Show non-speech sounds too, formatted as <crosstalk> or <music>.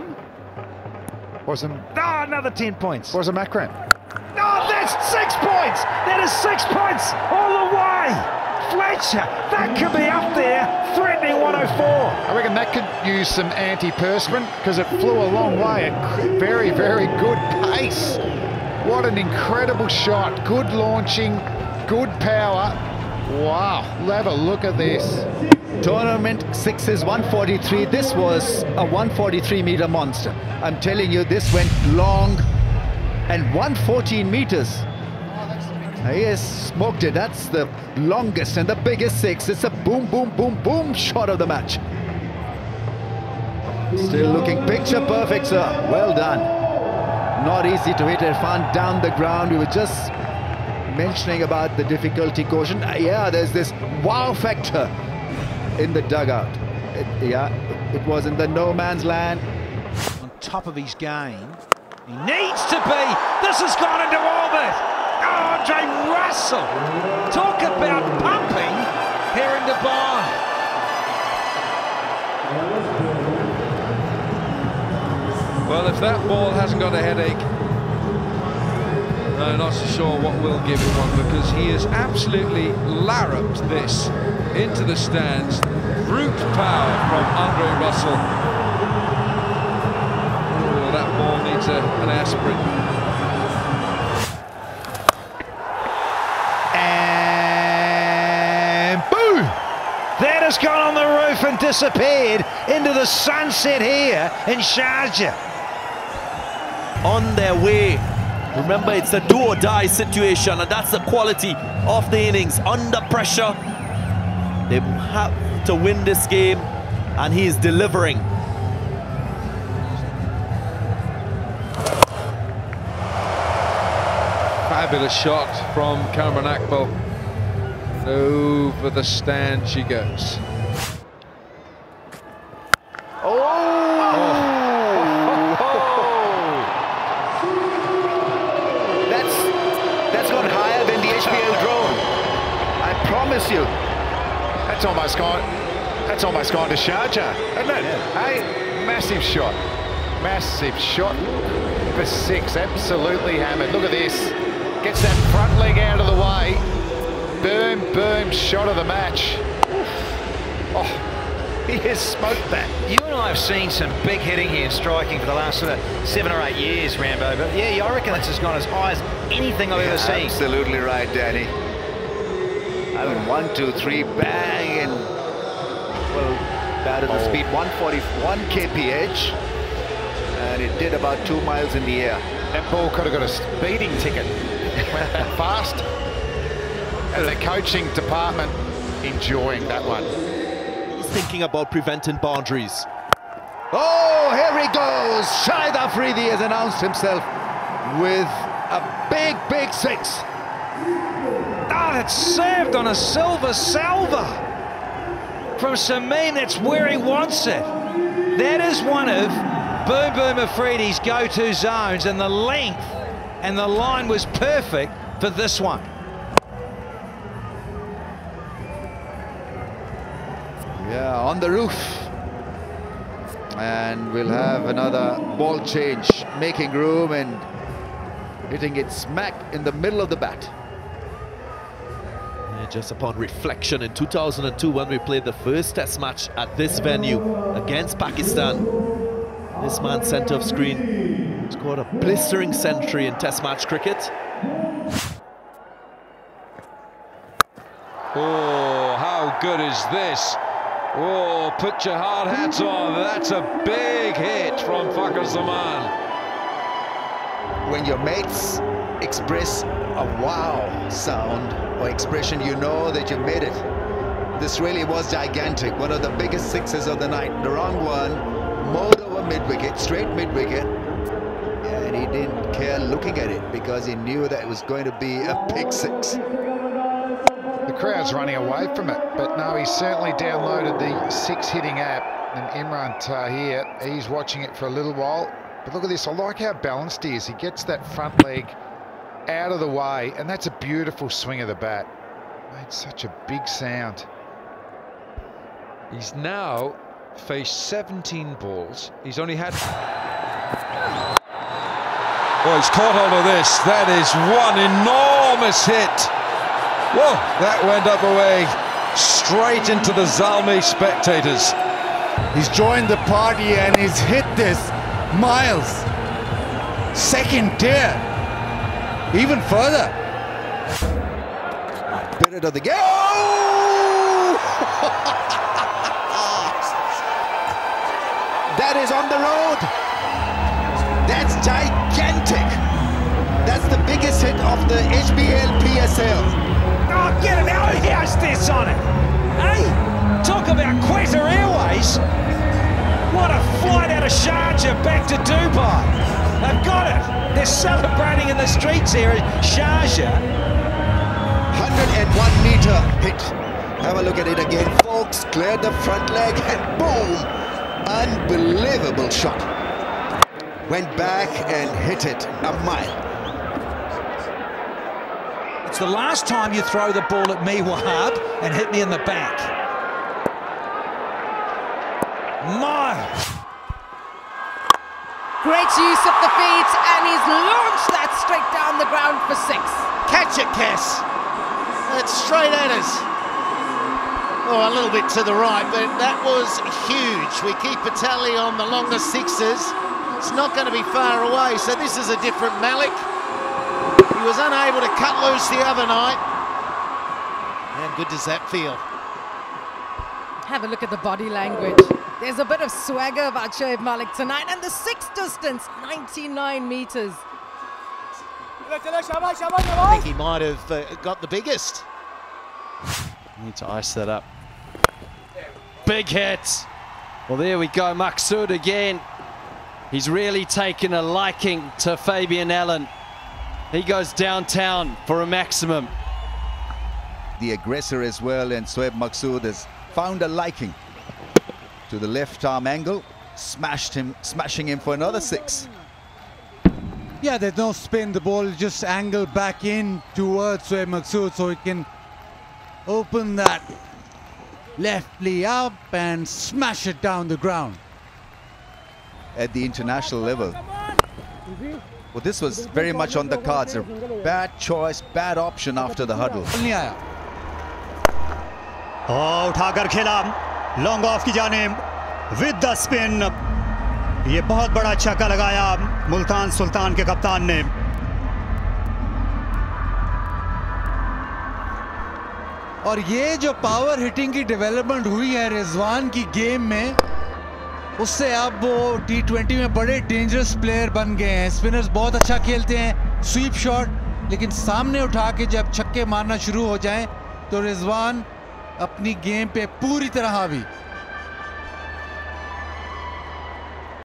from. Was it, Oh, another 10 points. was it Macron? Oh, that's six points! That is six points all the way! Fletcher, that could be up there, threatening 104. I reckon that could use some antiperspirant because it flew a long way at very, very good pace. What an incredible shot. Good launching, good power. Wow, have a look at this. Tournament 6 is 143. This was a 143 meter monster. I'm telling you, this went long and 114 meters. He has smoked it. That's the longest and the biggest six. It's a boom, boom, boom, boom shot of the match. Still looking picture perfect, sir. Well done. Not easy to hit Irfan down the ground. We were just mentioning about the difficulty quotient. Uh, yeah, there's this wow factor in the dugout. It, yeah, it was in the no man's land. On top of his game. He needs to be. This has gone into orbit. Oh, Andre Russell. Talk about pumping here in Dubai. Well, if that ball hasn't got a headache, I'm not so sure what will give him one because he has absolutely larruped this into the stands. Brute power from Andre Russell. Oh, that ball needs a, an aspirin. And boom! That has gone on the roof and disappeared into the sunset here in Sharjah. on their way. Remember, it's a do or die situation, and that's the quality of the innings. Under pressure, they have to win this game, and he is delivering. Fabulous shot from Cameron Akbal. And over the stand she goes. Oh! Oh! That's that's gone higher than the HBL drone. I promise you. That's almost gone. That's almost gone to Sharjah, isn't it? Hey, massive shot. Massive shot for six. Absolutely hammered. Look at this. Gets that front leg out of the way. Boom, boom, shot of the match. Oh, he has smoked that. You and I have seen some big hitting here and striking for the last sort of seven or eight years, Rambo. But yeah, I reckon this has gone as high as anything I've ever seen. Absolutely right, Danny. I mean, one, two, three, bang, and well, that is the oh. speed 141 kph, and it did about two miles in the air. That ball could have got a speeding ticket. Went that <laughs> fast. And the coaching department enjoying that one. He's thinking about preventing boundaries. Oh, here he goes! Shahid Afridi has announced himself with a big, big six. Oh, it's served on a silver salver from Samin. That's where he wants it. That is one of Boom Boom Afridi's go-to zones, and the length and the line was perfect for this one. Yeah, on the roof. And we'll have another ball change, making room and hitting it smack in the middle of the bat. Yeah, just upon reflection, in 2002, when we played the first Test match at this venue against Pakistan, this man centre of screen scored a blistering century in Test match cricket. Oh, how good is this? Oh, put your hard hats on. That's a big hit from Fakhar Zaman. When your mates express a wow sound or expression, you know that you made it. This really was gigantic. One of the biggest sixes of the night. The wrong one, mowed over mid-wicket, straight mid-wicket. And he didn't care looking at it because he knew that it was going to be a pick six. The crowd's running away from it, but no, he's certainly downloaded the six hitting app. And Imran Tahir, he's watching it for a little while. But look at this, I like how balanced he is. He gets that front leg out of the way, and that's a beautiful swing of the bat. Made such a big sound. He's now faced 17 balls. He's only had. Oh, he's caught hold of this. That is one enormous hit. Whoa, that went up away straight into the Zalmi spectators. He's joined the party and he's hit this miles. Second tier. Even further. Spirit of the game. Oh! <laughs> that is on the road. That's gigantic. That's the biggest hit of the HBL PSL. Oh, get it out! How's this on it? Hey, talk about Quetta Airways. What a flight out of Sharjah back to Dubai. They've got it. They're celebrating in the streets here at Sharjah. 101 meter hit. Have a look at it again, folks. Cleared the front leg and boom! Unbelievable shot. Went back and hit it a mile. It's the last time you throw the ball at me, Wahab, and hit me in the back. Miles. Great use of the feet, and he's launched that straight down the ground for six. Catch it, Cass. That's straight at us. Oh, a little bit to the right, but that was huge. We keep a tally on the longer sixes. It's not going to be far away, so this is a different Malik. He was unable to cut loose the other night. How good does that feel? Have a look at the body language. There's a bit of swagger about Shoaib Malik tonight, and the sixth distance, 99 meters. I think he might have uh, got the biggest. Need to ice that up. Big hit. Well, there we go. Maqsood again. He's really taken a liking to Fabian Allen. He goes downtown for a maximum. The aggressor as well, and Sohaib Maqsood has found a liking to the left arm angle, smashed him, smashing him for another six. Yeah, there's no spin. The ball just angled back in towards Sohaib Maqsood so he can open that leftly up and smash it down the ground. At the international level. Well, this was very much on the cards. A bad choice, bad option after the huddle. और उठाकर खेला। Long of की जानेब with the spin ये बहुत बड़ा छक्का लगाया मुल्तान सुल्तान के कप्तान ने। और ये जो पावर हिटिंग की डेवलपमेंट हुई है रिजवान की गेम में, उससे अब वो टी ट्वेंटी में बड़े डेंजरस प्लेयर बन गए हैं। स्पिनर्स बहुत अच्छा खेलते हैं स्वीप शॉट लेकिन सामने उठा के जब छक्के मारना शुरू हो जाएँ तो रिजवान अपनी गेम पे पूरी तरह हावी।